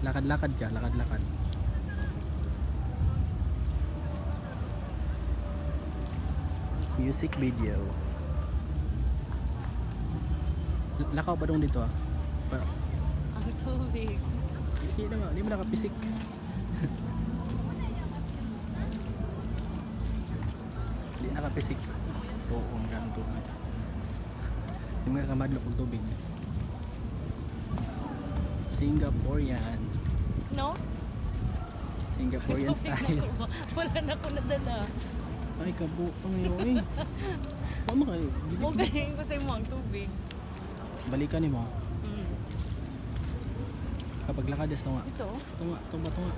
Lakad-lakad ka, lakad-lakad. Music video. Lakaw pa dong dito ah. Pa Ang tubig. Hindi na nga, hindi mo nakapisik. Hindi nakapisik. Oo, ang tubig. Hindi mo nakamadlok ng tubig. Singaporean. No? Singaporean na style. ba? Wala na ko nadala. Ay, kabo. Ang yun eh. Mama ka, Mo galing ko sa imo ang tubig. balikan mo. Mm. Kapag lakad, is tunga. Ito? Tunga, tunga, tunga.